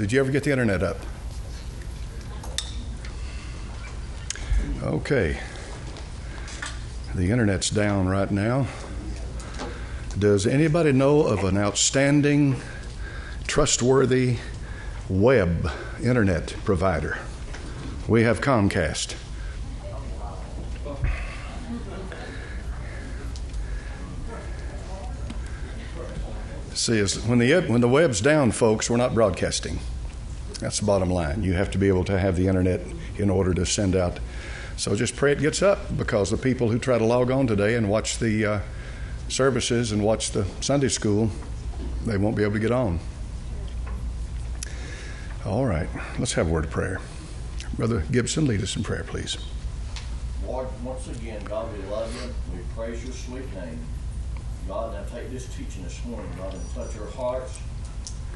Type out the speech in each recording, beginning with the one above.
Did you ever get the internet up? Okay. The internet's down right now. Does anybody know of an outstanding, trustworthy web internet provider? We have Comcast. See, when the, when the web's down, folks, we're not broadcasting. That's the bottom line. You have to be able to have the internet in order to send out. So just pray it gets up because the people who try to log on today and watch the uh, services and watch the Sunday school, they won't be able to get on. All right, let's have a word of prayer. Brother Gibson, lead us in prayer, please. Lord, once again, God, we love you. We praise your sweet name. God, now take this teaching this morning, God, and touch our hearts.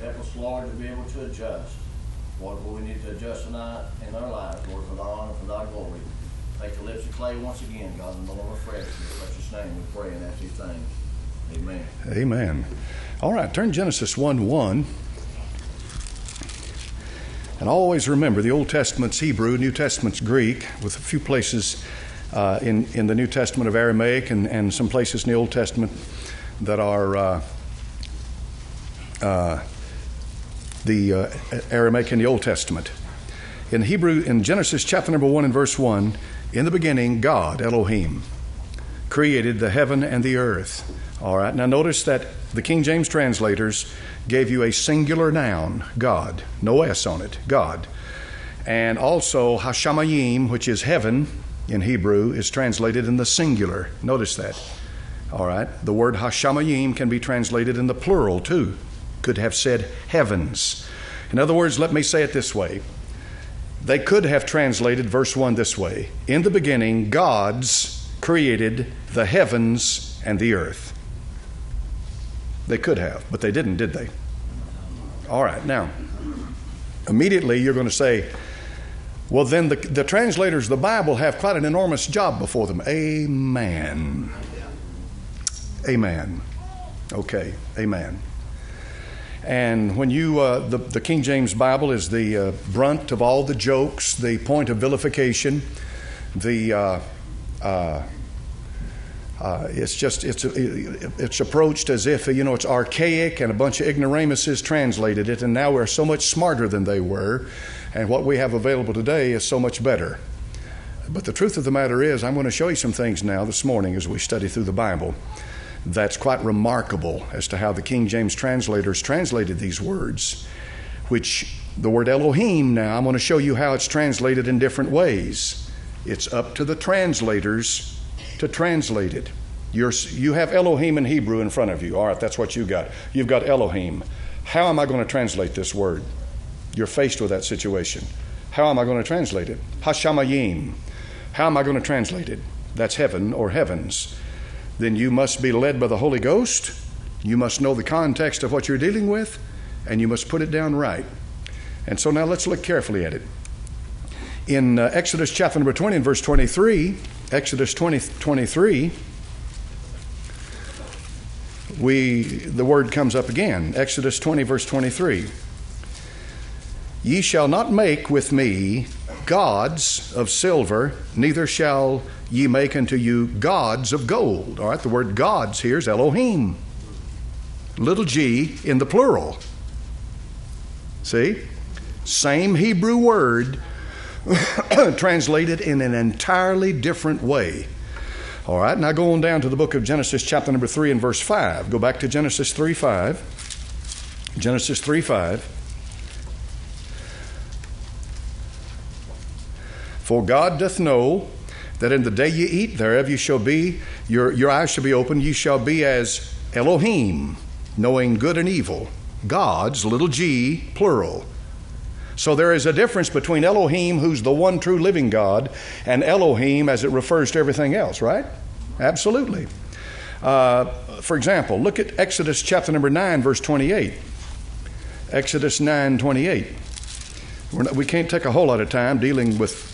Help us, Lord, to be able to adjust. Lord, what we need to adjust tonight in our lives, Lord, for thy honor, for thy glory. Take the lips of clay once again, God, and the Lord afresh. In precious name we pray and ask these things. Amen. Amen. All right, turn Genesis 1 1. And always remember the Old Testament's Hebrew, New Testament's Greek, with a few places uh, in, in the New Testament of Aramaic and, and some places in the Old Testament that are uh, uh, the uh, Aramaic in the Old Testament. In Hebrew, in Genesis chapter number 1 and verse 1, in the beginning, God, Elohim, created the heaven and the earth. All right, now notice that the King James translators gave you a singular noun, God, no S on it, God. And also, Hashamayim, which is heaven in Hebrew, is translated in the singular. Notice that. All right. The word Hashamayim can be translated in the plural too. Could have said heavens. In other words, let me say it this way. They could have translated verse 1 this way In the beginning, God's created the heavens and the earth. They could have, but they didn't, did they? All right, now, immediately you're going to say, well, then the, the translators of the Bible have quite an enormous job before them. Amen. Amen. Okay, amen. And when you, uh, the, the King James Bible is the uh, brunt of all the jokes, the point of vilification, the, uh, uh, uh it's just, it's, it's approached as if, you know, it's archaic and a bunch of ignoramuses translated it, and now we're so much smarter than they were, and what we have available today is so much better. But the truth of the matter is, I'm going to show you some things now this morning as we study through the Bible that's quite remarkable as to how the King James translators translated these words, which the word Elohim now, I'm going to show you how it's translated in different ways. It's up to the translators to translate it. You're, you have Elohim in Hebrew in front of you. All right, that's what you got. You've got Elohim. How am I going to translate this word? You're faced with that situation. How am I going to translate it? Hashamayim. How am I going to translate it? That's heaven or heavens then you must be led by the Holy Ghost. You must know the context of what you're dealing with, and you must put it down right. And so now let's look carefully at it. In uh, Exodus chapter number 20 and verse 23, Exodus 20, 23, we, the word comes up again. Exodus 20, verse 23. Ye shall not make with me gods of silver, neither shall ye make unto you gods of gold. All right, the word gods here is Elohim. Little g in the plural. See? Same Hebrew word translated in an entirely different way. All right, now go on down to the book of Genesis, chapter number 3 and verse 5. Go back to Genesis 3 5. Genesis 3 5. For God doth know that in the day ye eat thereof you shall be, your, your eyes shall be opened, ye shall be as Elohim, knowing good and evil. Gods, little g, plural. So there is a difference between Elohim, who's the one true living God, and Elohim as it refers to everything else, right? Absolutely. Uh, for example, look at Exodus chapter number 9, verse 28. Exodus 9 28. Not, we can't take a whole lot of time dealing with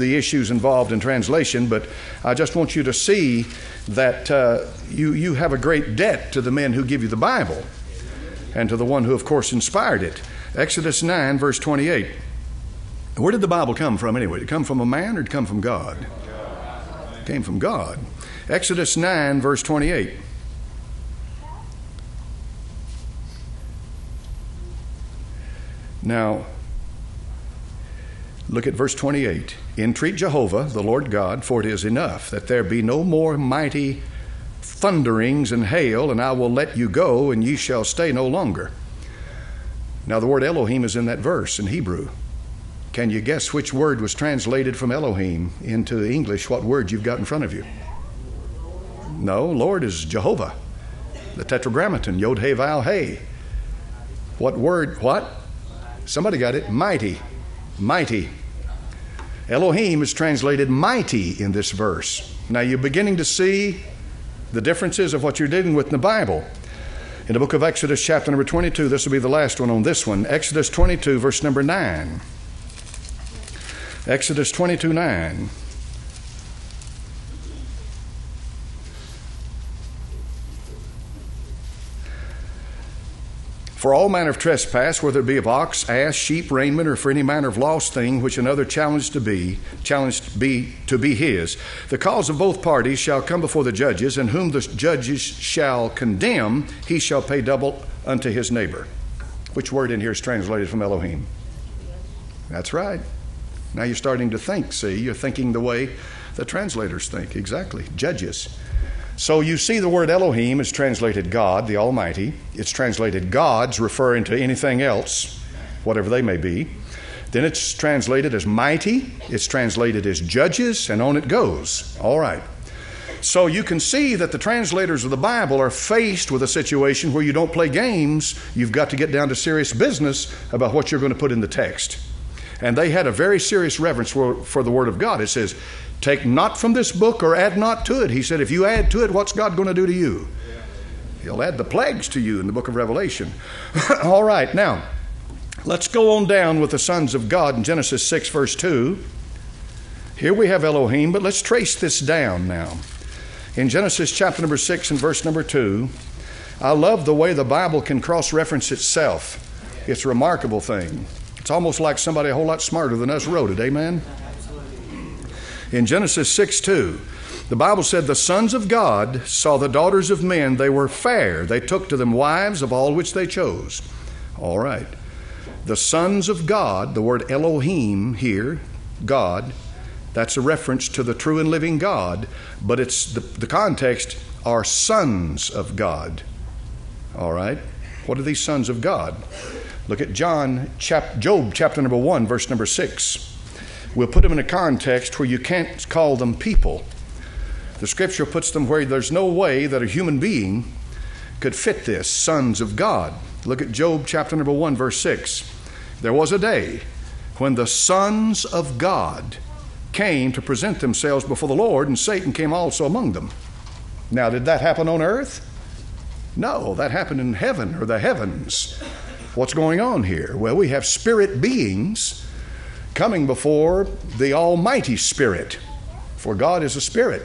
the issues involved in translation, but I just want you to see that uh, you, you have a great debt to the men who give you the Bible and to the one who, of course, inspired it. Exodus 9, verse 28. Where did the Bible come from anyway? Did it come from a man or did it come from God? It came from God. Exodus 9, verse 28. Now, look at verse 28. Entreat Jehovah, the Lord God, for it is enough that there be no more mighty thunderings and hail, and I will let you go, and ye shall stay no longer. Now, the word Elohim is in that verse in Hebrew. Can you guess which word was translated from Elohim into English? What word you've got in front of you? No, Lord is Jehovah, the Tetragrammaton, Yod He Vav He. What word? What? Somebody got it. Mighty. Mighty. Elohim is translated mighty in this verse. Now you're beginning to see the differences of what you're dealing with in the Bible. In the book of Exodus, chapter number 22, this will be the last one on this one. Exodus 22, verse number 9. Exodus 22, 9. For all manner of trespass, whether it be of ox, ass, sheep, raiment, or for any manner of lost thing which another challenged to be, challenged be to be his, the cause of both parties shall come before the judges, and whom the judges shall condemn, he shall pay double unto his neighbor. Which word in here is translated from Elohim? That's right. Now you're starting to think, see, you're thinking the way the translators think. Exactly. Judges. So you see the word Elohim is translated God, the Almighty. It's translated gods, referring to anything else, whatever they may be. Then it's translated as mighty, it's translated as judges, and on it goes. All right. So you can see that the translators of the Bible are faced with a situation where you don't play games, you've got to get down to serious business about what you're going to put in the text. And they had a very serious reverence for, for the Word of God. It says, Take not from this book or add not to it. He said, If you add to it, what's God going to do to you? He'll add the plagues to you in the book of Revelation. All right, now, let's go on down with the sons of God in Genesis 6, verse 2. Here we have Elohim, but let's trace this down now. In Genesis chapter number 6 and verse number 2, I love the way the Bible can cross reference itself. It's a remarkable thing. It's almost like somebody a whole lot smarter than us wrote it. Amen? In Genesis 6 2, the Bible said, The sons of God saw the daughters of men, they were fair. They took to them wives of all which they chose. All right. The sons of God, the word Elohim here, God, that's a reference to the true and living God, but it's the, the context are sons of God. All right? What are these sons of God? Look at John, chap, Job chapter number 1, verse number 6. We'll put them in a context where you can't call them people. The scripture puts them where there's no way that a human being could fit this sons of God. Look at Job chapter number 1, verse 6. There was a day when the sons of God came to present themselves before the Lord, and Satan came also among them. Now, did that happen on earth? No, that happened in heaven or the heavens. What's going on here? Well, we have spirit beings coming before the Almighty Spirit, for God is a spirit.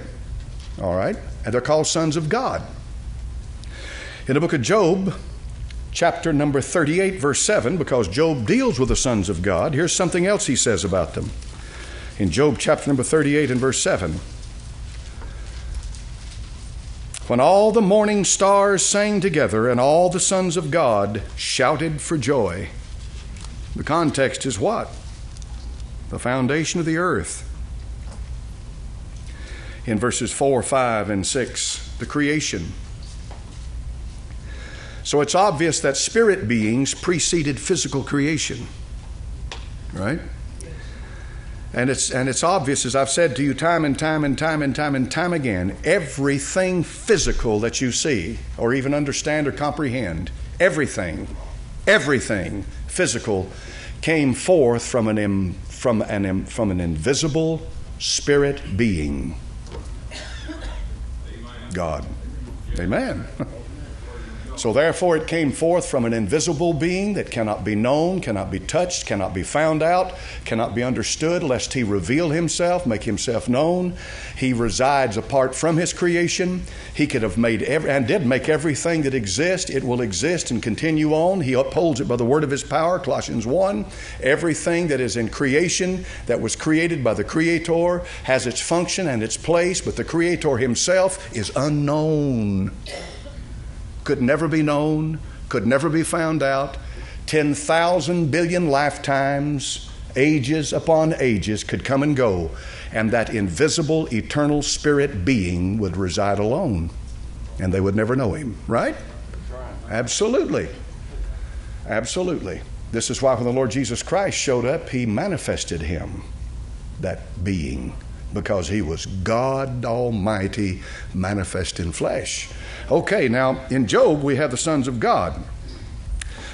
All right? And they're called sons of God. In the book of Job, chapter number 38, verse 7, because Job deals with the sons of God, here's something else he says about them. In Job chapter number 38 and verse 7. When all the morning stars sang together and all the sons of God shouted for joy. The context is what? The foundation of the earth. In verses 4, 5, and 6, the creation. So it's obvious that spirit beings preceded physical creation. Right? And it's, and it's obvious, as I've said to you time and time and time and time and time again, everything physical that you see or even understand or comprehend, everything, everything physical came forth from an, from an, from an invisible spirit being God. Amen. So therefore it came forth from an invisible being that cannot be known, cannot be touched, cannot be found out, cannot be understood, lest he reveal himself, make himself known. He resides apart from his creation. He could have made every, and did make everything that exists. It will exist and continue on. He upholds it by the word of his power, Colossians 1. Everything that is in creation that was created by the Creator has its function and its place, but the Creator himself is unknown could never be known, could never be found out. 10,000 billion lifetimes, ages upon ages, could come and go, and that invisible, eternal spirit being would reside alone, and they would never know him, right? Absolutely. Absolutely. This is why when the Lord Jesus Christ showed up, he manifested him, that being, because he was God Almighty manifest in flesh. Okay, now in Job, we have the sons of God.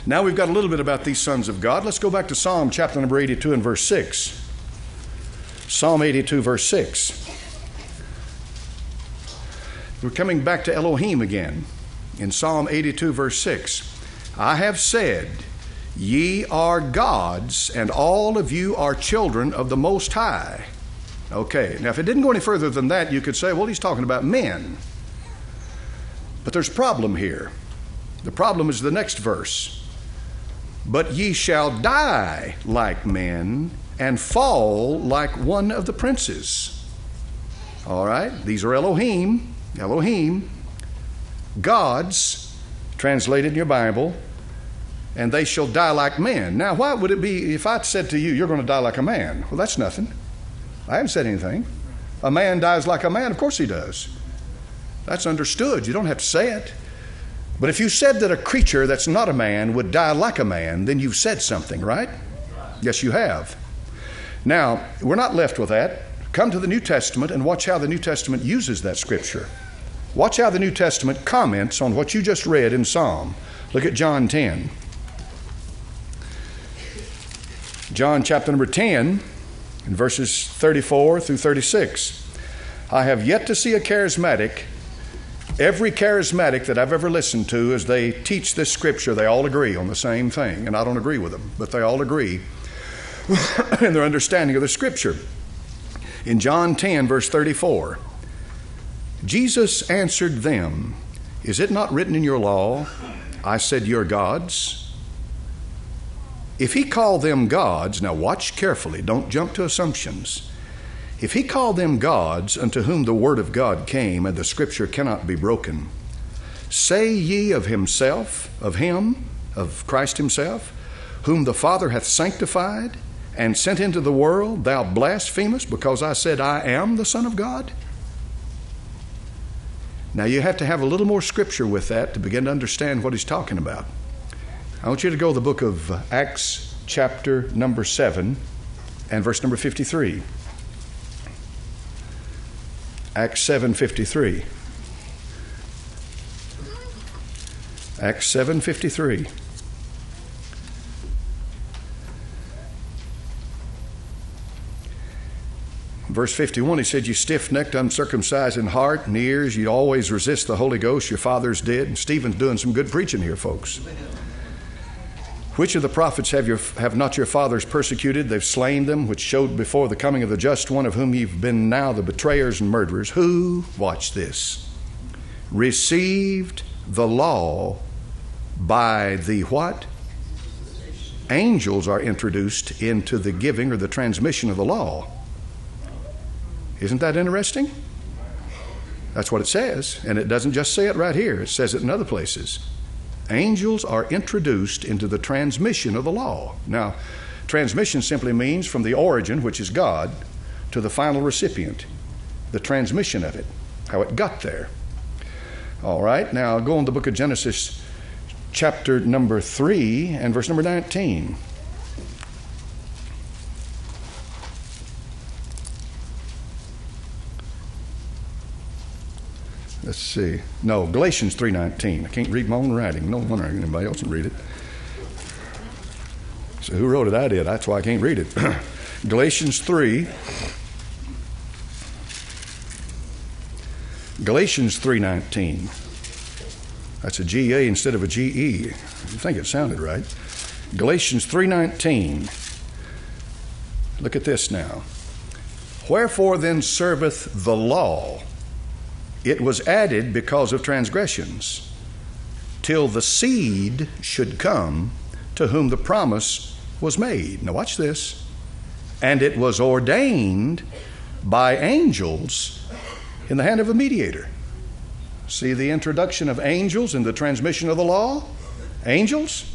Now we've got a little bit about these sons of God. Let's go back to Psalm chapter number 82 and verse 6. Psalm 82, verse 6. We're coming back to Elohim again in Psalm 82, verse 6. I have said, Ye are gods, and all of you are children of the Most High. Okay, now if it didn't go any further than that, you could say, well, he's talking about men. But there's a problem here. The problem is the next verse. But ye shall die like men and fall like one of the princes. All right? These are Elohim, Elohim, gods, translated in your Bible, and they shall die like men. Now, why would it be if I said to you, you're going to die like a man? Well, that's nothing. I haven't said anything. A man dies like a man, of course he does. That's understood. You don't have to say it. But if you said that a creature that's not a man would die like a man, then you've said something, right? Yes, you have. Now, we're not left with that. Come to the New Testament and watch how the New Testament uses that scripture. Watch how the New Testament comments on what you just read in Psalm. Look at John 10. John chapter number 10, in verses 34 through 36. I have yet to see a charismatic Every charismatic that I've ever listened to, as they teach this scripture, they all agree on the same thing. And I don't agree with them, but they all agree in their understanding of the scripture. In John 10, verse 34, Jesus answered them, Is it not written in your law, I said you're gods? If he called them gods, now watch carefully, don't jump to assumptions. If he called them gods unto whom the word of God came, and the scripture cannot be broken, say ye of himself, of him, of Christ himself, whom the Father hath sanctified and sent into the world, thou blasphemest, because I said, I am the Son of God? Now you have to have a little more scripture with that to begin to understand what he's talking about. I want you to go to the book of Acts, chapter number 7, and verse number 53. Acts 7:53. Acts 7:53. Verse 51, he said, You stiff necked, uncircumcised in heart and ears, you always resist the Holy Ghost, your fathers did. And Stephen's doing some good preaching here, folks. Which of the prophets have, your, have not your fathers persecuted? They've slain them, which showed before the coming of the just one, of whom you've been now the betrayers and murderers. Who, watch this, received the law by the what? Angels are introduced into the giving or the transmission of the law. Isn't that interesting? That's what it says. And it doesn't just say it right here, it says it in other places angels are introduced into the transmission of the law. Now, transmission simply means from the origin, which is God, to the final recipient, the transmission of it, how it got there. All right, now go on the book of Genesis, chapter number 3, and verse number 19. Let's see. No, Galatians 3.19. I can't read my own writing. No wonder anybody else can read it. So who wrote it? I did. That's why I can't read it. Galatians 3. Galatians 3.19. That's a GA instead of a GE. I think it sounded right. Galatians 3:19. Look at this now. Wherefore then serveth the law? It was added because of transgressions, till the seed should come to whom the promise was made. Now, watch this. And it was ordained by angels in the hand of a mediator. See the introduction of angels in the transmission of the law? Angels?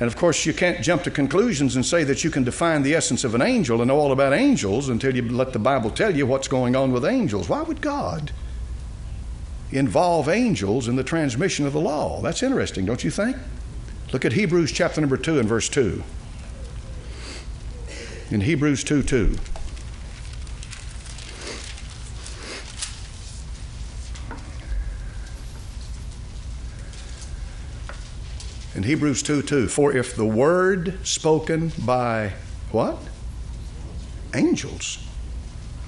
And of course, you can't jump to conclusions and say that you can define the essence of an angel and know all about angels until you let the Bible tell you what's going on with angels. Why would God involve angels in the transmission of the law? That's interesting, don't you think? Look at Hebrews chapter number 2 and verse 2. In Hebrews 2 2. Hebrews 2 2, for if the word spoken by what? Angels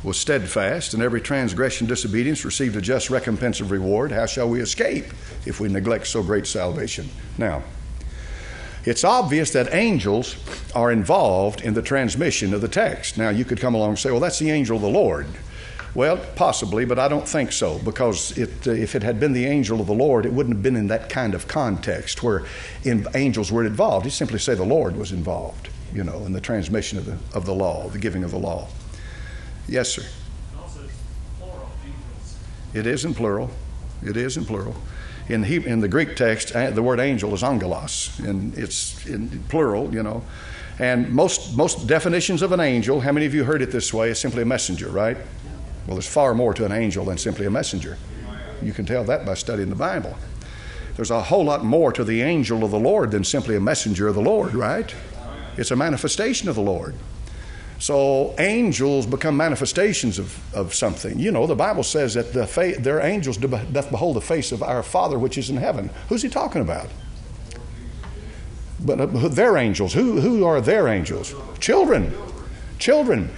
was steadfast, and every transgression, disobedience received a just recompense of reward, how shall we escape if we neglect so great salvation? Now, it's obvious that angels are involved in the transmission of the text. Now, you could come along and say, well, that's the angel of the Lord. Well, possibly, but I don't think so because it, uh, if it had been the angel of the Lord, it wouldn't have been in that kind of context where in, angels were involved. You simply say the Lord was involved, you know, in the transmission of the, of the law, the giving of the law. Yes, sir. It is in plural. It is in plural. In, in the Greek text, the word angel is angelos, and it's in plural, you know. And most, most definitions of an angel, how many of you heard it this way, is simply a messenger, right? Well, there's far more to an angel than simply a messenger. You can tell that by studying the Bible. There's a whole lot more to the angel of the Lord than simply a messenger of the Lord, right? It's a manifestation of the Lord. So angels become manifestations of, of something. You know, the Bible says that the fa- their angels doth behold the face of our Father which is in heaven. Who's he talking about? But uh, their angels. Who, who are their angels? Children. Children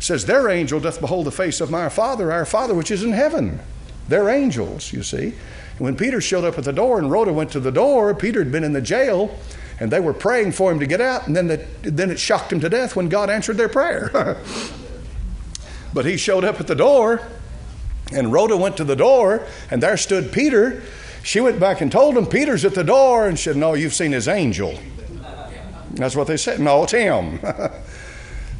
says, Their angel doth behold the face of my Father, our Father which is in heaven. They're angels, you see. And when Peter showed up at the door and Rhoda went to the door, Peter had been in the jail and they were praying for him to get out, and then, the, then it shocked him to death when God answered their prayer. but he showed up at the door, and Rhoda went to the door, and there stood Peter. She went back and told him, Peter's at the door, and said, No, you've seen his angel. That's what they said. No, it's him.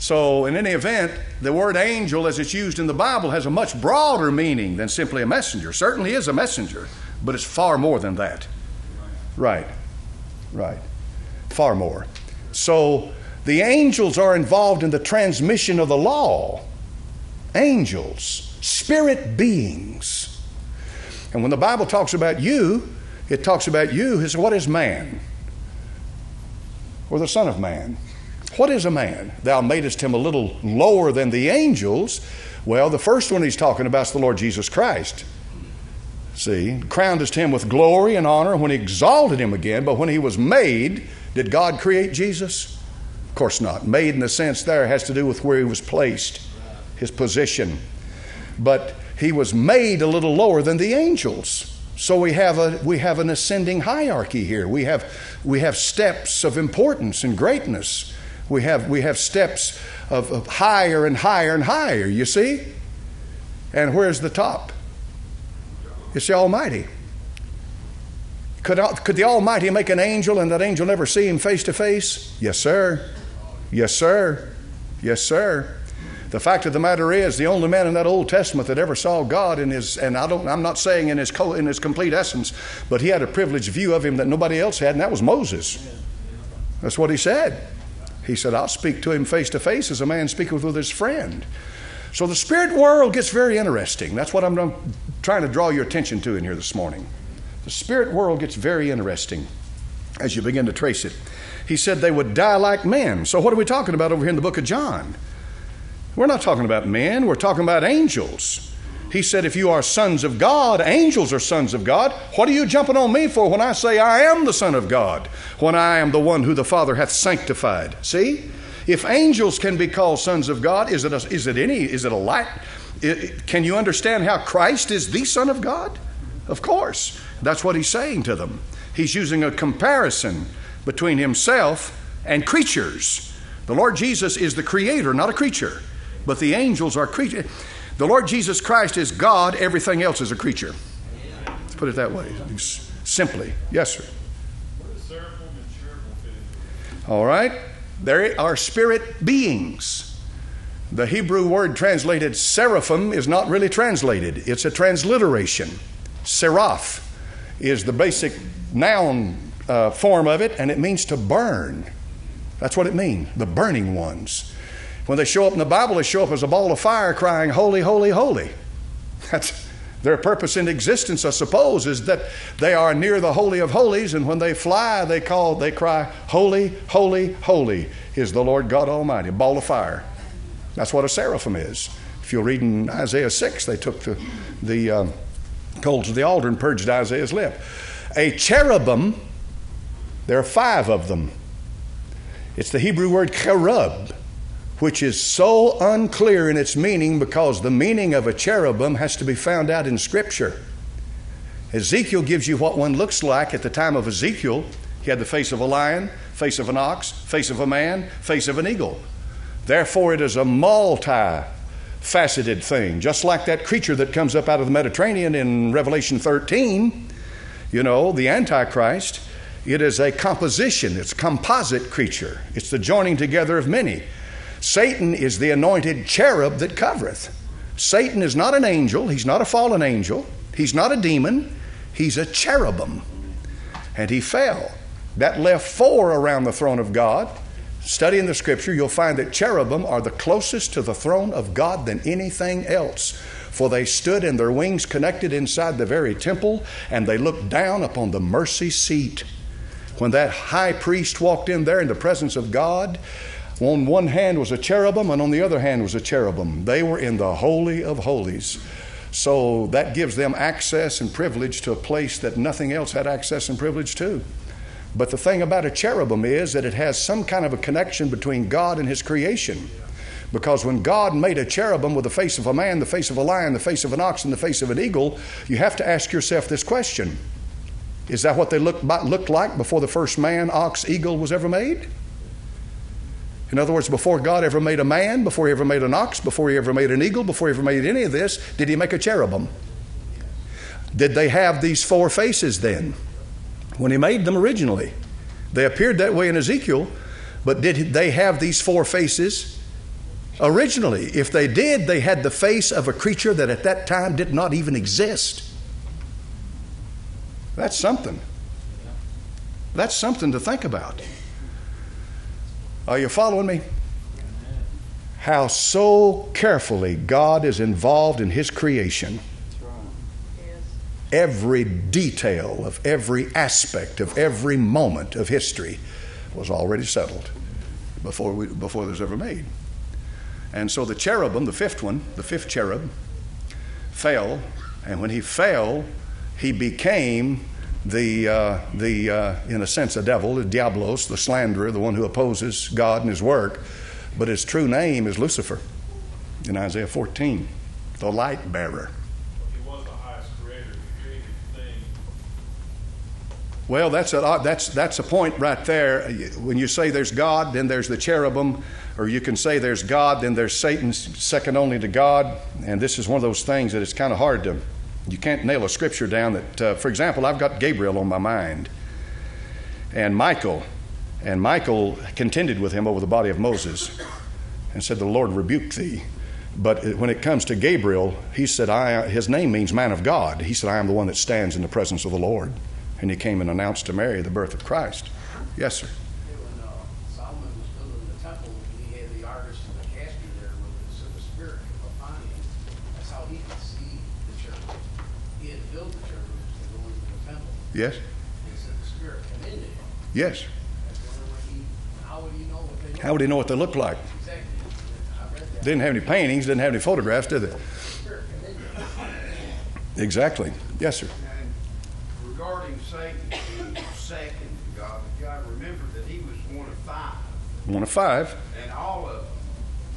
So, in any event, the word angel, as it's used in the Bible, has a much broader meaning than simply a messenger. Certainly is a messenger, but it's far more than that. Right, right. Far more. So, the angels are involved in the transmission of the law. Angels, spirit beings. And when the Bible talks about you, it talks about you as what is man? Or the Son of Man. What is a man? Thou madest him a little lower than the angels. Well, the first one he's talking about is the Lord Jesus Christ. See, crownedest him with glory and honor when he exalted him again. But when he was made, did God create Jesus? Of course not. Made in the sense there has to do with where he was placed, his position. But he was made a little lower than the angels. So we have a we have an ascending hierarchy here. We have we have steps of importance and greatness. We have, we have steps of, of higher and higher and higher, you see? And where's the top? It's the Almighty. Could, could the Almighty make an angel and that angel never see him face to face? Yes, sir. Yes, sir. Yes, sir. The fact of the matter is, the only man in that Old Testament that ever saw God in his, and I don't, I'm not saying in his, co, in his complete essence, but he had a privileged view of him that nobody else had, and that was Moses. That's what he said. He said, I'll speak to him face to face as a man speaketh with his friend. So the spirit world gets very interesting. That's what I'm trying to draw your attention to in here this morning. The spirit world gets very interesting as you begin to trace it. He said they would die like men. So, what are we talking about over here in the book of John? We're not talking about men, we're talking about angels. He said, If you are sons of God, angels are sons of God. What are you jumping on me for when I say I am the Son of God, when I am the one who the Father hath sanctified? See? If angels can be called sons of God, is it, a, is it any, is it a light? It, can you understand how Christ is the Son of God? Of course. That's what he's saying to them. He's using a comparison between himself and creatures. The Lord Jesus is the creator, not a creature, but the angels are creatures. The Lord Jesus Christ is God, everything else is a creature. Let's put it that way, simply. Yes, sir. All right? There are spirit beings. The Hebrew word translated seraphim is not really translated, it's a transliteration. Seraph is the basic noun uh, form of it, and it means to burn. That's what it means, the burning ones. When they show up in the Bible, they show up as a ball of fire crying, Holy, holy, holy. That's their purpose in existence, I suppose, is that they are near the Holy of Holies, and when they fly, they call, they cry, Holy, holy, holy is the Lord God Almighty, a ball of fire. That's what a seraphim is. If you'll read in Isaiah 6, they took the, the um, coals of the altar and purged Isaiah's lip. A cherubim, there are five of them. It's the Hebrew word cherub which is so unclear in its meaning because the meaning of a cherubim has to be found out in Scripture. Ezekiel gives you what one looks like at the time of Ezekiel. He had the face of a lion, face of an ox, face of a man, face of an eagle. Therefore, it is a multi faceted thing, just like that creature that comes up out of the Mediterranean in Revelation 13. You know, the Antichrist. It is a composition, it's a composite creature, it's the joining together of many. Satan is the anointed cherub that covereth. Satan is not an angel, he's not a fallen angel, he's not a demon, he's a cherubim. And he fell. That left four around the throne of God. Studying the scripture, you'll find that cherubim are the closest to the throne of God than anything else. For they stood and their wings connected inside the very temple, and they looked down upon the mercy seat. When that high priest walked in there in the presence of God, on one hand was a cherubim, and on the other hand was a cherubim. They were in the Holy of Holies. So that gives them access and privilege to a place that nothing else had access and privilege to. But the thing about a cherubim is that it has some kind of a connection between God and His creation. Because when God made a cherubim with the face of a man, the face of a lion, the face of an ox, and the face of an eagle, you have to ask yourself this question Is that what they looked, looked like before the first man, ox, eagle was ever made? In other words, before God ever made a man, before he ever made an ox, before he ever made an eagle, before he ever made any of this, did he make a cherubim? Did they have these four faces then when he made them originally? They appeared that way in Ezekiel, but did they have these four faces originally? If they did, they had the face of a creature that at that time did not even exist. That's something. That's something to think about. Are you following me? How so carefully God is involved in His creation. Every detail of every aspect of every moment of history was already settled before, we, before it was ever made. And so the cherubim, the fifth one, the fifth cherub, fell, and when he fell, he became the, uh, the uh, in a sense, a devil, the diablos, the slanderer, the one who opposes God and his work. But his true name is Lucifer in Isaiah 14, the light bearer. Well, that's a, that's, that's a point right there. When you say there's God, then there's the cherubim, or you can say there's God, then there's Satan, second only to God. And this is one of those things that it's kind of hard to you can't nail a scripture down that, uh, for example, I've got Gabriel on my mind and Michael, and Michael contended with him over the body of Moses and said, The Lord rebuked thee. But when it comes to Gabriel, he said, I, his name means man of God. He said, I am the one that stands in the presence of the Lord. And he came and announced to Mary the birth of Christ. Yes, sir. Yes. Yes. How would he know what they looked like? Didn't have any paintings, didn't have any photographs, did they? Exactly. Yes, sir. And regarding Satan being second to God, you got remember that he was one of five. One of five. And all of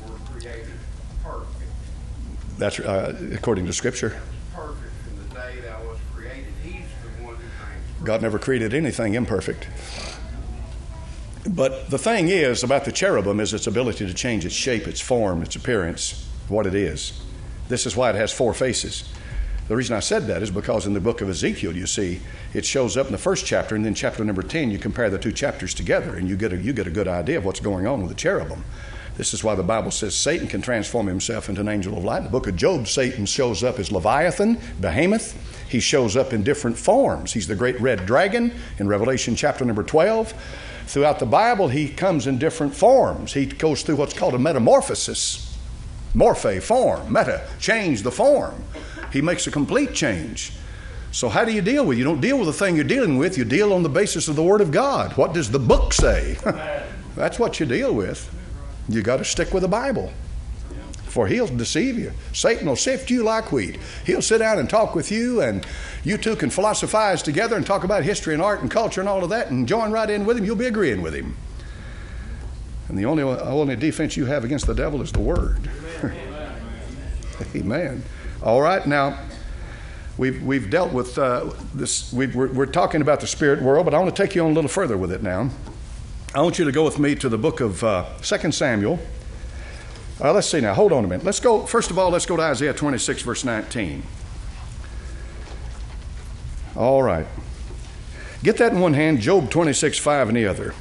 them were created perfect. That's uh, according to Scripture. Perfect from the day that was created. He's the one God never created anything imperfect. But the thing is about the cherubim is its ability to change its shape, its form, its appearance, what it is. This is why it has four faces. The reason I said that is because in the book of Ezekiel, you see, it shows up in the first chapter, and then chapter number 10, you compare the two chapters together, and you get a, you get a good idea of what's going on with the cherubim. This is why the Bible says Satan can transform himself into an angel of light. In the book of Job, Satan shows up as Leviathan, Behemoth. He shows up in different forms. He's the great red dragon in Revelation chapter number 12. Throughout the Bible, he comes in different forms. He goes through what's called a metamorphosis. Morphe, form, meta, change the form. He makes a complete change. So, how do you deal with it? You don't deal with the thing you're dealing with, you deal on the basis of the Word of God. What does the book say? That's what you deal with. You got to stick with the Bible. For he'll deceive you. Satan will sift you like wheat. He'll sit down and talk with you, and you two can philosophize together and talk about history and art and culture and all of that, and join right in with him. You'll be agreeing with him. And the only, only defense you have against the devil is the Word. Amen. All right, now we've, we've dealt with uh, this, we are we're talking about the spirit world, but I want to take you on a little further with it now. I want you to go with me to the book of uh, 2 Samuel. Uh, let's see now, hold on a minute. Let's go, first of all, let's go to Isaiah 26, verse 19. All right. Get that in one hand, Job 26, 5 in the other.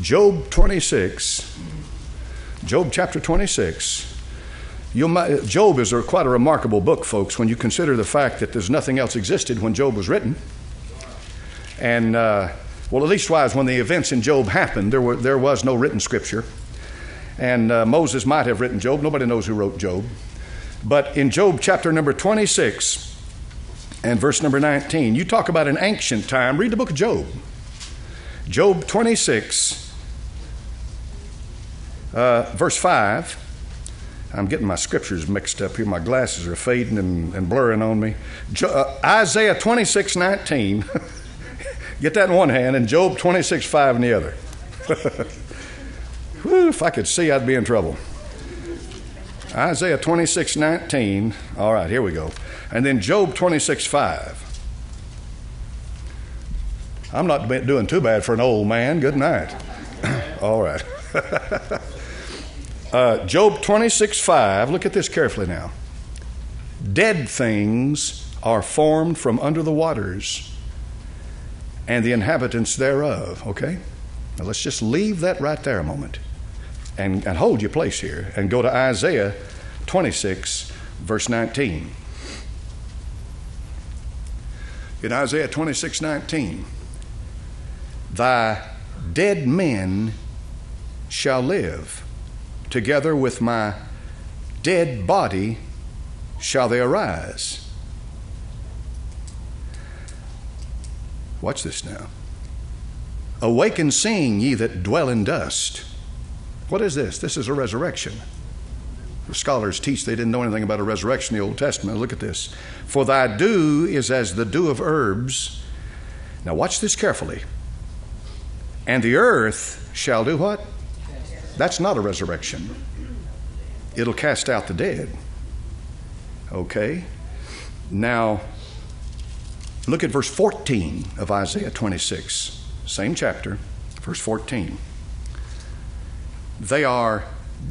Job 26, Job chapter 26. You'll, Job is a, quite a remarkable book, folks, when you consider the fact that there's nothing else existed when Job was written. And, uh, well, at least wise, when the events in Job happened, there, were, there was no written scripture. And uh, Moses might have written Job. Nobody knows who wrote Job. But in Job chapter number 26 and verse number 19, you talk about an ancient time. Read the book of Job. Job 26, uh, verse 5. I'm getting my scriptures mixed up here. My glasses are fading and, and blurring on me. Jo- uh, Isaiah 26, 19. Get that in one hand, and Job 26, 5 in the other. Whew, if I could see, I'd be in trouble. Isaiah 26, 19. All right, here we go. And then Job 26, 5. I'm not doing too bad for an old man. Good night. All right. Uh, Job 26 5, look at this carefully now. Dead things are formed from under the waters, and the inhabitants thereof. Okay? Now let's just leave that right there a moment and, and hold your place here and go to Isaiah 26, verse 19. In Isaiah 26, 19, thy dead men shall live together with my dead body shall they arise. Watch this now. Awake and sing, ye that dwell in dust. What is this? This is a resurrection. The scholars teach they didn't know anything about a resurrection in the Old Testament. Look at this. For thy dew is as the dew of herbs. Now, watch this carefully. And the earth shall do what? That's not a resurrection. It'll cast out the dead. Okay? Now, look at verse 14 of Isaiah 26, same chapter, verse 14. They are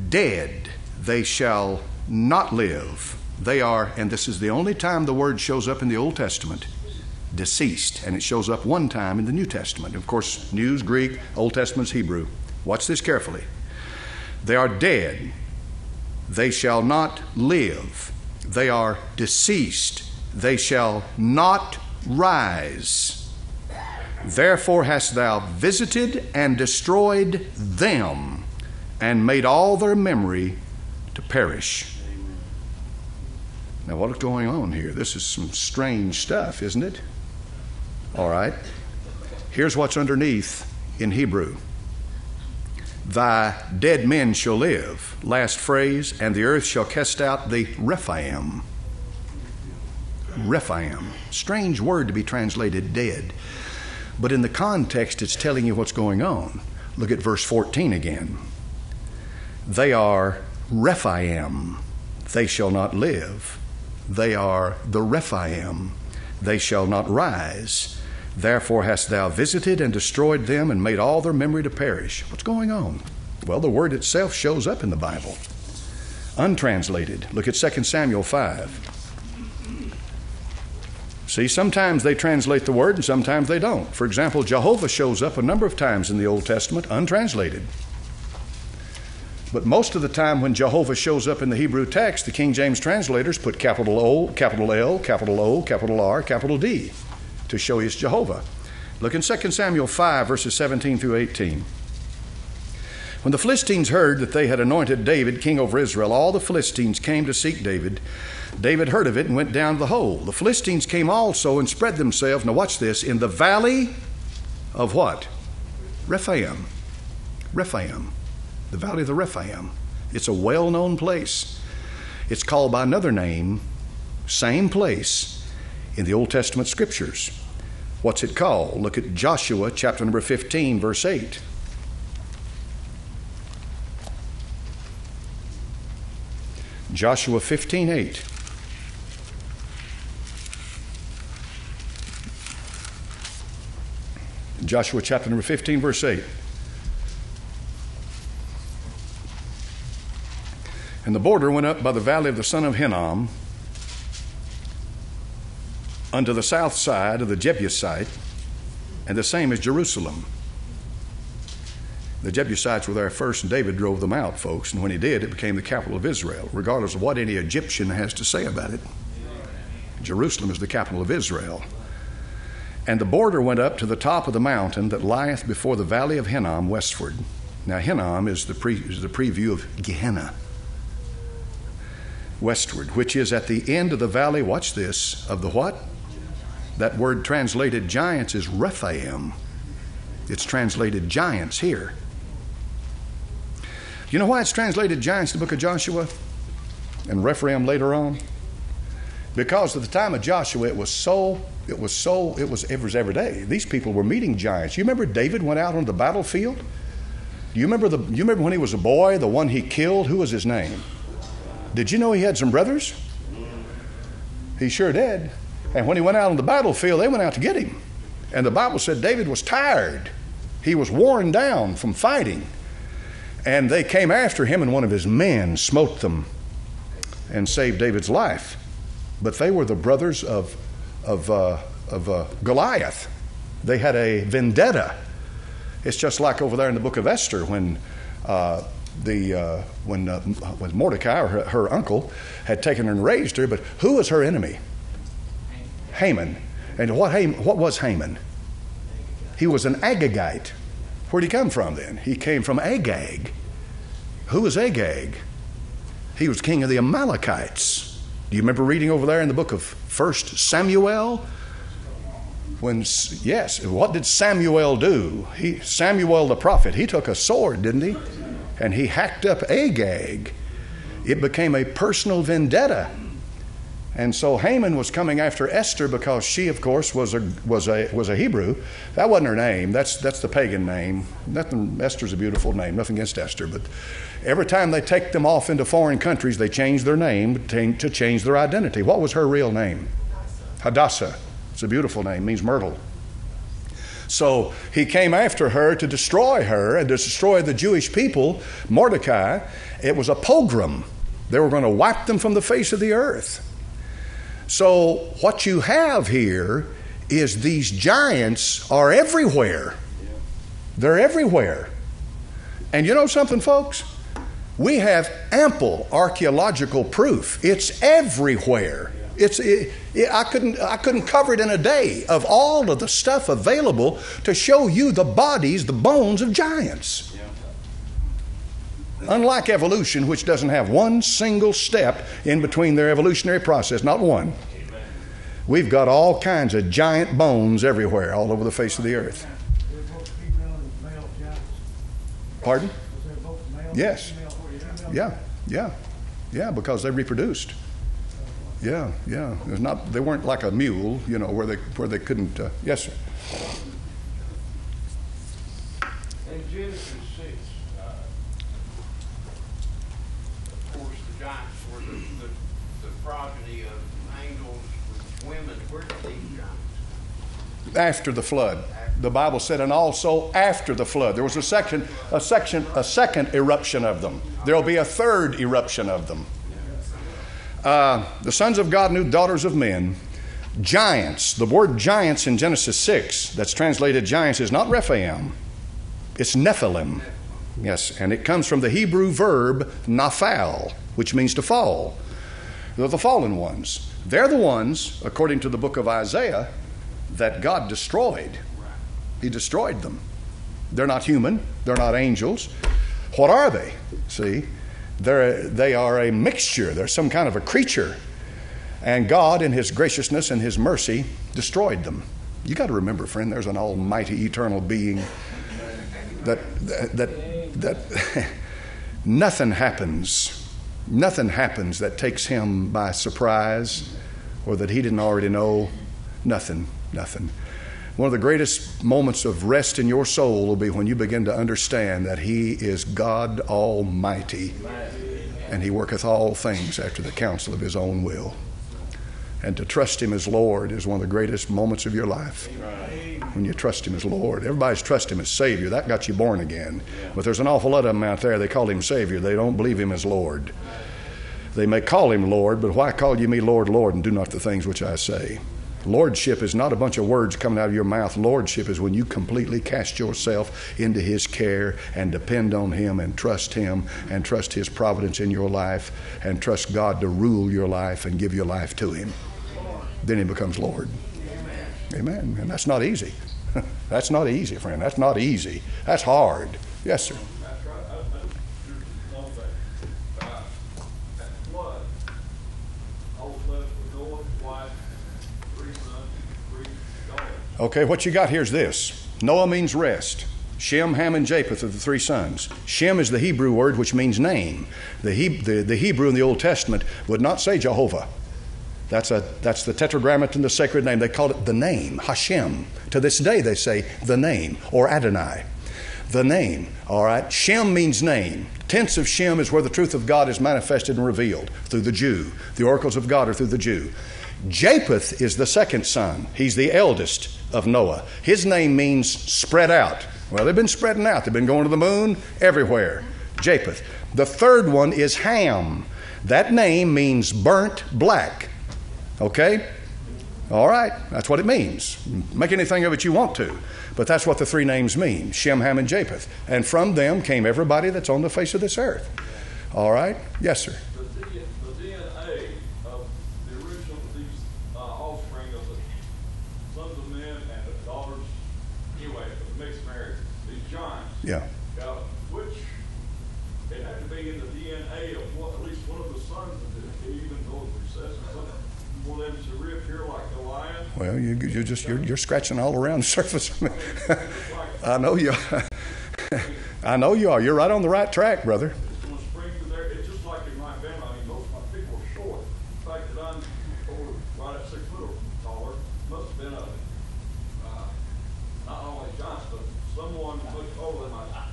dead, they shall not live. They are, and this is the only time the word shows up in the Old Testament, deceased, and it shows up one time in the New Testament. Of course, New's Greek, Old Testament's Hebrew. Watch this carefully. They are dead. They shall not live. They are deceased. They shall not rise. Therefore hast thou visited and destroyed them, and made all their memory to perish. Now, what's going on here? This is some strange stuff, isn't it? All right. Here's what's underneath in Hebrew Thy dead men shall live. Last phrase, and the earth shall cast out the Rephaim. Rephaim. Strange word to be translated dead. But in the context, it's telling you what's going on. Look at verse 14 again. They are Rephaim. They shall not live. They are the Rephaim. they shall not rise. Therefore hast thou visited and destroyed them and made all their memory to perish. What's going on? Well, the word itself shows up in the Bible. Untranslated. Look at 2 Samuel 5. See, sometimes they translate the word and sometimes they don't. For example, Jehovah shows up a number of times in the Old Testament untranslated. But most of the time, when Jehovah shows up in the Hebrew text, the King James translators put capital O, capital L, capital O, capital R, capital D to show he's Jehovah. Look in 2 Samuel 5, verses 17 through 18. When the Philistines heard that they had anointed David king over Israel, all the Philistines came to seek David. David heard of it and went down the hole. The Philistines came also and spread themselves, now watch this, in the valley of what? Rephaim. Rephaim. The valley of the Rephaim. It's a well known place. It's called by another name, same place, in the Old Testament scriptures. What's it called? Look at Joshua chapter number 15, verse 8. Joshua 15, 8. Joshua chapter number 15, verse 8. And the border went up by the valley of the son of Hinnom unto the south side of the Jebusite, and the same as Jerusalem. The Jebusites were there first, and David drove them out, folks. And when he did, it became the capital of Israel, regardless of what any Egyptian has to say about it. Jerusalem is the capital of Israel. And the border went up to the top of the mountain that lieth before the valley of Hinnom westward. Now, Hinnom is the, pre, is the preview of Gehenna westward, which is at the end of the valley, watch this, of the what? That word translated giants is Rephaim. It's translated giants here. You know why it's translated giants in the book of Joshua and Rephaim later on? Because at the time of Joshua, it was so, it was so, it was, it was every day. These people were meeting giants. You remember David went out on the battlefield? You remember the, you remember when he was a boy, the one he killed? Who was his name? Did you know he had some brothers? He sure did. And when he went out on the battlefield, they went out to get him. And the Bible said David was tired. He was worn down from fighting. And they came after him, and one of his men smote them and saved David's life. But they were the brothers of, of, uh, of uh, Goliath. They had a vendetta. It's just like over there in the book of Esther when uh, the uh, when uh, when Mordecai or her, her, uncle had taken her and raised her, but who was her enemy? Haman. And what Haman, what was Haman? He was an Agagite. Where'd he come from then? He came from Agag. Who was Agag? He was king of the Amalekites. Do you remember reading over there in the book of First Samuel? When yes, what did Samuel do? He Samuel the prophet. He took a sword, didn't he? and he hacked up Agag. It became a personal vendetta. And so Haman was coming after Esther because she, of course, was a, was a, was a Hebrew. That wasn't her name. That's, that's the pagan name. Nothing, Esther's a beautiful name. Nothing against Esther. But every time they take them off into foreign countries, they change their name to change their identity. What was her real name? Hadassah. It's a beautiful name, means myrtle. So he came after her to destroy her and to destroy the Jewish people, Mordecai. It was a pogrom. They were going to wipe them from the face of the earth. So what you have here is these giants are everywhere. They're everywhere. And you know something, folks? We have ample archaeological proof. It's everywhere. It's, it, it, I, couldn't, I couldn't cover it in a day of all of the stuff available to show you the bodies, the bones of giants. Unlike evolution, which doesn't have one single step in between their evolutionary process, not one. We've got all kinds of giant bones everywhere, all over the face of the earth. Pardon? Yes. Yeah, yeah, yeah, because they reproduced. Yeah, yeah. Not. They weren't like a mule, you know, where they where they couldn't. Uh, yes, sir. In Genesis six, uh, of course, the giants were the, the, the progeny of angels with women, where did these giants? After the flood. The Bible said, and also after the flood. There was a section, a section, a second eruption of them. There'll be a third eruption of them. Uh, the sons of God knew daughters of men. Giants. The word giants in Genesis 6, that's translated giants, is not Rephaim. It's Nephilim. Yes, and it comes from the Hebrew verb naphal, which means to fall. They're the fallen ones. They're the ones, according to the book of Isaiah, that God destroyed. He destroyed them. They're not human, they're not angels. What are they? See, they're, they are a mixture, they're some kind of a creature. And God, in His graciousness and His mercy, destroyed them. You got to remember, friend, there's an almighty eternal being that, that, that, nothing happens, nothing happens that takes Him by surprise or that He didn't already know. Nothing, nothing. One of the greatest moments of rest in your soul will be when you begin to understand that He is God Almighty and He worketh all things after the counsel of His own will. And to trust Him as Lord is one of the greatest moments of your life. When you trust Him as Lord. Everybody's trust Him as Savior. That got you born again. But there's an awful lot of them out there, they call Him Savior. They don't believe Him as Lord. They may call Him Lord, but why call you me Lord, Lord, and do not the things which I say? Lordship is not a bunch of words coming out of your mouth. Lordship is when you completely cast yourself into His care and depend on Him and trust Him and trust His providence in your life and trust God to rule your life and give your life to Him. Then He becomes Lord. Amen. And that's not easy. that's not easy, friend. That's not easy. That's hard. Yes, sir. That's right. I, I, there's one thing. Uh, that flood, all the flood was Noah, wife, three sons, three daughters. Okay, what you got here is this Noah means rest. Shem, Ham, and Japheth are the three sons. Shem is the Hebrew word which means name. The, he, the, the Hebrew in the Old Testament would not say Jehovah. That's, a, that's the tetragrammaton, the sacred name. They called it the name, Hashem. To this day, they say the name, or Adonai. The name, all right? Shem means name. Tense of Shem is where the truth of God is manifested and revealed through the Jew. The oracles of God are through the Jew. Japheth is the second son. He's the eldest of Noah. His name means spread out. Well, they've been spreading out. They've been going to the moon everywhere. Japheth. The third one is Ham. That name means burnt black. Okay? All right, that's what it means. Make anything of it you want to. But that's what the three names mean Shem, Ham, and Japheth. And from them came everybody that's on the face of this earth. All right? Yes, sir. The, D, the DNA of the original, these uh, offspring of the sons of men and the daughters, anyway, of the mixed marriage, these giants. Yeah. Uh, which, it had to be in the DNA of what, at least one of the sons of it, even though it's recessive, for them to reappear like the lion. Well, you, you just you're, you're scratching all around the surface. I know you. I know you are. You're right on the right track, brother. It's gonna spring through there, it's just like in my family, I mean, most of my people are short. The fact that I'm over, right at six foot or taller, must have been a, uh, not only Johnson, but someone much older than my. than my-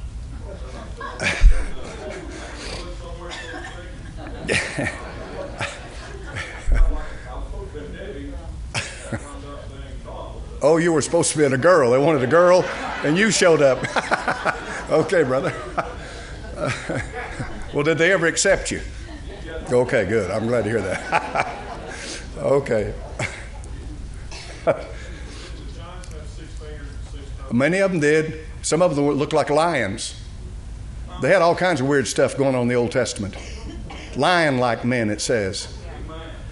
somewhere so to speak. I was supposed to be Debbie, I wound up being Donald. Oh, you were supposed to be a girl. They wanted a girl, and you showed up. okay, brother. well, did they ever accept you? Okay, good. I'm glad to hear that. okay. Many of them did. Some of them looked like lions. They had all kinds of weird stuff going on in the Old Testament. Lion like men, it says.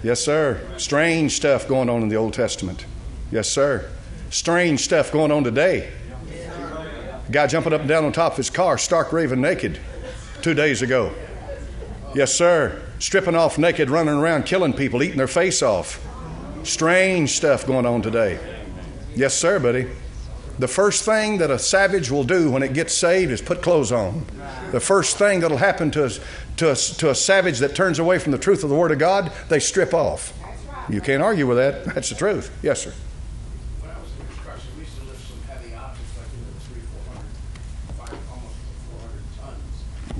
Yes, sir. Strange stuff going on in the Old Testament. Yes, sir. Strange stuff going on today. Guy jumping up and down on top of his car, stark raving naked, two days ago. Yes, sir. Stripping off naked, running around, killing people, eating their face off. Strange stuff going on today. Yes, sir, buddy. The first thing that a savage will do when it gets saved is put clothes on. The first thing that'll happen to, us, to, us, to a savage that turns away from the truth of the Word of God, they strip off. You can't argue with that. That's the truth. Yes, sir.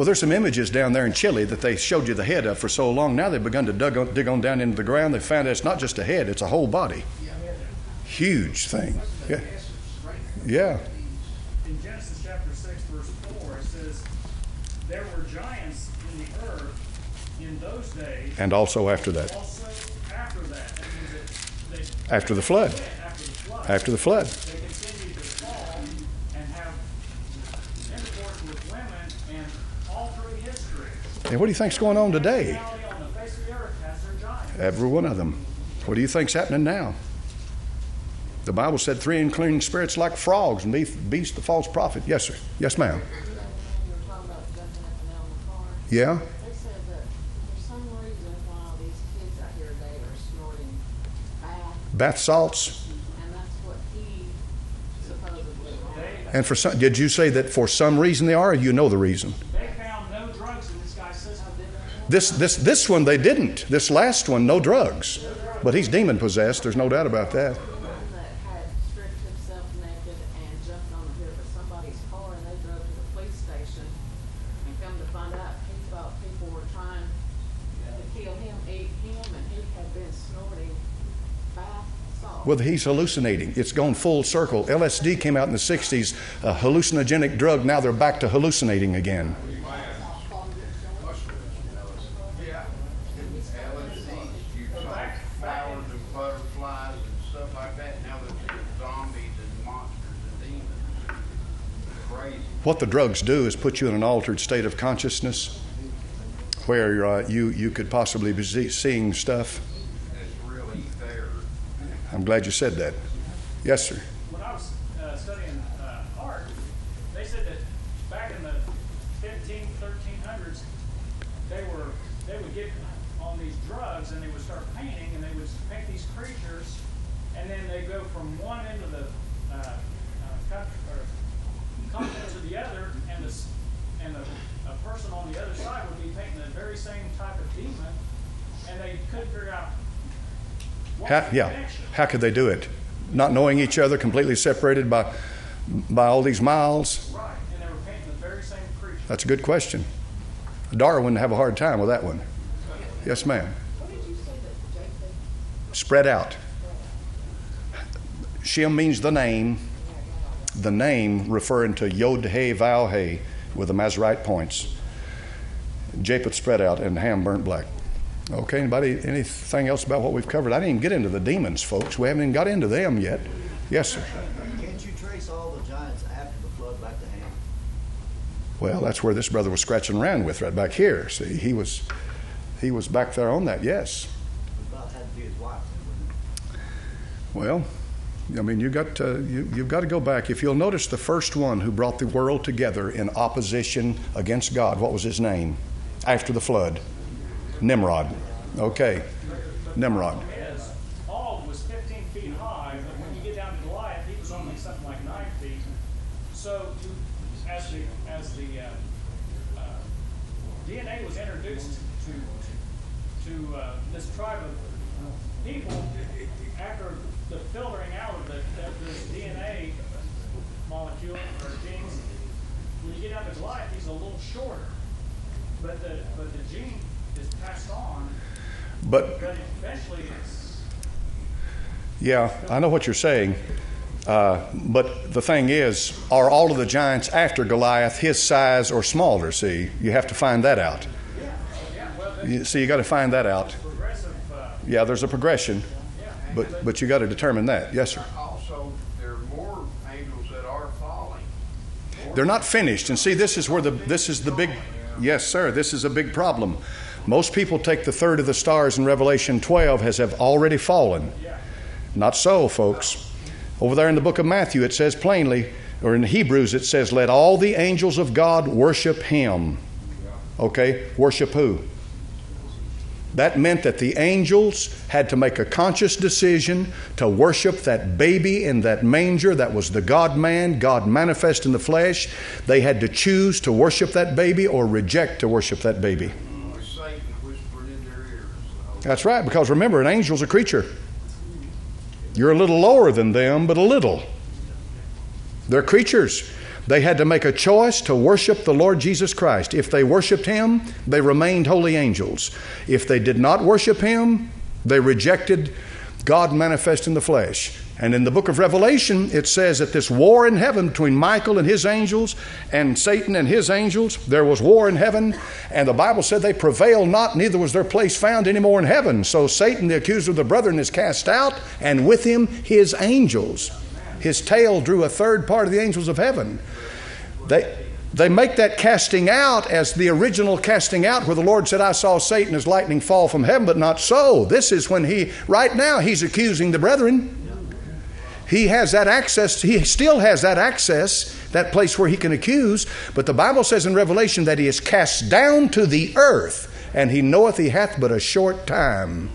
Well, there's some images down there in Chile that they showed you the head of for so long. Now they've begun to dig on, dig on down into the ground. They found it's not just a head; it's a whole body. Huge thing. Yeah. Yeah. in Genesis chapter 6, verse 4, it says, There were giants in the earth in those days, And also after that, also after that. That that after the after the flood, after the flood. they continued to fall and have intercourse with women and all through history. And what do you think's going on today? Every one of them. What do you think's happening now? The Bible said three unclean spirits like frogs and beast, the false prophet. Yes, sir. Yes, ma'am. Yeah. They said that for some reason while these kids out here today are snorting bath, salts. and for some, did you say that for some reason they are, you know the reason? They found no drugs in this guy's system. This, this, this one they didn't. This last one, no drugs. But he's demon possessed. There's no doubt about that. Well, he's hallucinating. It's gone full circle. LSD came out in the 60s, a hallucinogenic drug. Now they're back to hallucinating again. Yeah, LSD, you saw flowers and butterflies and stuff like that. Now they're seeing zombies and monsters and demons. Crazy. What the drugs do is put you in an altered state of consciousness where uh, you, you could possibly be seeing stuff. I'm glad you said that. Yes, sir. when I was uh, studying uh, art, they said that back in the 15, 1300s, they were they would get on these drugs and they would start painting and they would paint these creatures, and then they go from one end of the uh, uh, country, or continent to the other, and this and the, a person on the other side would be painting the very same type of demon, and they couldn't figure out what How, yeah. connection. How could they do it? Not knowing each other, completely separated by, by all these miles? Right, and they were painting the very same creature. That's a good question. Darwin would have a hard time with that one. Yes, ma'am. What did you say that JP? Spread out. Shem means the name. The name referring to Yod He Vav He with the Masorite points. Japheth spread out and Ham burnt black. Okay, anybody, anything else about what we've covered? I didn't even get into the demons, folks. We haven't even got into them yet. Yes, sir. Can't you trace all the giants after the flood back to Ham? Well, that's where this brother was scratching around with right back here. See, he was, he was back there on that. Yes. It about had to be his wife then, Well, I mean, you got to, you, you've got to go back. If you'll notice, the first one who brought the world together in opposition against God, what was his name? After the flood, Nimrod. Okay, Nimrod. was 15 feet high, but when you get down to Goliath, he was only something like nine feet. So, as the as the uh, uh, DNA was introduced to to uh, this tribe of people, after the filtering out of the, DNA molecule or genes, when you get down to Goliath, he's a little shorter. But the but the gene is passed on, But but eventually it's yeah, I know what you're saying. Uh, but the thing is, are all of the giants after Goliath his size or smaller? See, you have to find that out. Yeah, well, You, see, you got to find that out. uh, Yeah, there's a progression, but but you got to determine that. Yes, sir. Also, there are more angels that are falling. They're not finished. And see, this is where the this is the big yes, sir. This is a big problem. Most people take the third of the stars in Revelation 12 as have already fallen. Not so, folks. Over there in the book of Matthew, it says plainly, or in Hebrews, it says, "Let all the angels of God worship Him." Okay, worship who? That meant that the angels had to make a conscious decision to worship that baby in that manger that was the God man, God manifest in the flesh. They had to choose to worship that baby or reject to worship that baby. That's right, because remember, an angel's a creature. You're a little lower than them, but a little. They're creatures. They had to make a choice to worship the Lord Jesus Christ. If they worshiped Him, they remained holy angels. If they did not worship Him, they rejected God manifest in the flesh. And in the book of Revelation, it says that this war in heaven between Michael and his angels and Satan and his angels, there was war in heaven, and the Bible said they prevailed not, neither was their place found any more in heaven. So Satan, the accuser of the brethren, is cast out, and with him his angels. His tail drew a third part of the angels of heaven. They, they make that casting out as the original casting out, where the Lord said, I saw Satan as lightning fall from heaven, but not so. This is when he, right now, he's accusing the brethren. He has that access, he still has that access, that place where he can accuse, but the Bible says in Revelation that he is cast down to the earth, and he knoweth he hath but a short time.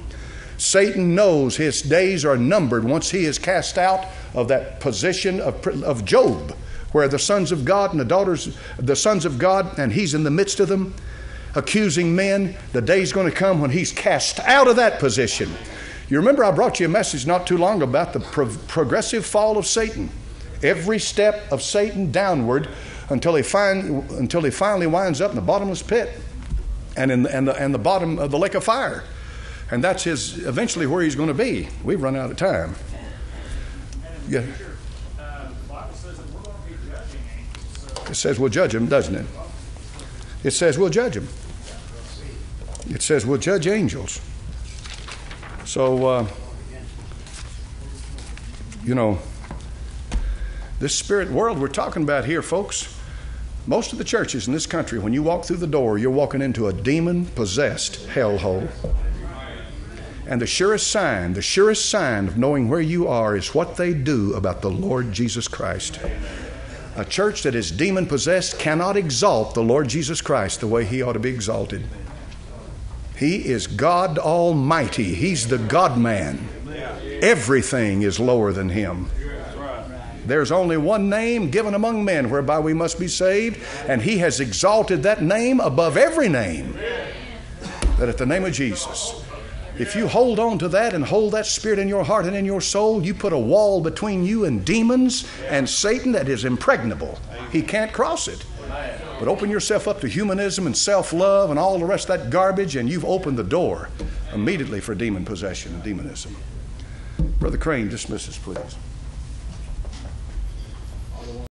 Satan knows his days are numbered once he is cast out of that position of, of Job, where the sons of God and the daughters, the sons of God, and he's in the midst of them, accusing men. The day's going to come when he's cast out of that position. You remember I brought you a message not too long about the pro- progressive fall of Satan. Every step of Satan downward until he, find, until he finally winds up in the bottomless pit and in the, and, the, and the bottom of the lake of fire. And that's his eventually where he's going to be. We've run out of time. Yeah. It says we'll judge him, doesn't it? It says we'll judge him. It says we'll judge angels. So, uh, you know, this spirit world we're talking about here, folks, most of the churches in this country, when you walk through the door, you're walking into a demon possessed hellhole. And the surest sign, the surest sign of knowing where you are is what they do about the Lord Jesus Christ. A church that is demon possessed cannot exalt the Lord Jesus Christ the way he ought to be exalted. He is God Almighty, He's the God man. Everything is lower than Him. There's only one name given among men whereby we must be saved, and He has exalted that name above every name. That at the name of Jesus, if you hold on to that and hold that spirit in your heart and in your soul, you put a wall between you and demons and Satan that is impregnable. He can't cross it. But open yourself up to humanism and self love and all the rest of that garbage, and you've opened the door immediately for demon possession and demonism. Brother Crane, dismiss us, please.